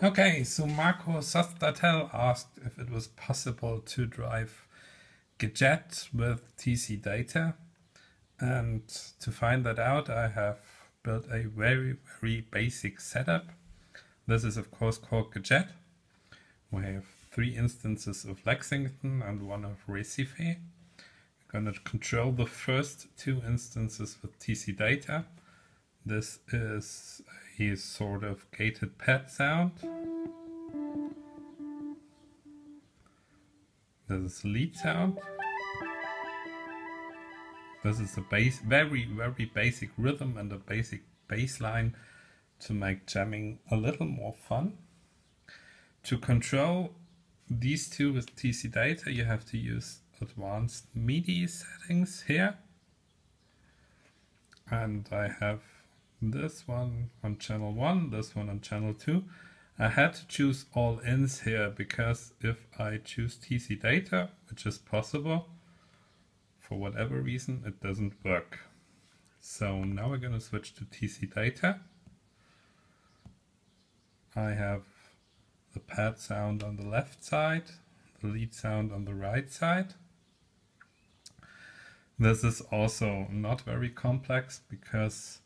Okay, so Marco Sozdatel asked if it was possible to drive Gadget with TC data. And to find that out, I have built a very, very basic setup. This is of course called Gadget. We have three instances of Lexington and one of Recife. We're going to control the first two instances with TC data. This is a sort of gated pad sound. This is lead sound. This is a base, very, very basic rhythm and a basic bass line to make jamming a little more fun. To control these two with TC data, you have to use advanced MIDI settings here. And I have this one on channel 1, this one on channel 2. I had to choose all ins here because if I choose TC data, which is possible, for whatever reason it doesn't work. So now we're going to switch to TC data. I have the pad sound on the left side, the lead sound on the right side. This is also not very complex because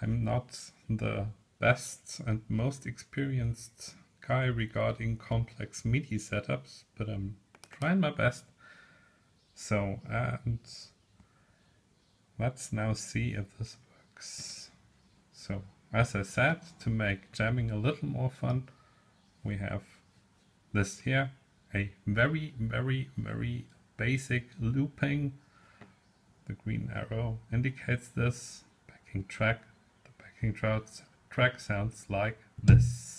I'm not the best and most experienced guy regarding complex MIDI setups, but I'm trying my best. So, and let's now see if this works. So, as I said, to make jamming a little more fun, we have this here, a very, very, very basic looping. The green arrow indicates this backing track backing track sounds like this.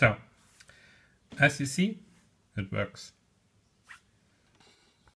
So, as you see, it works.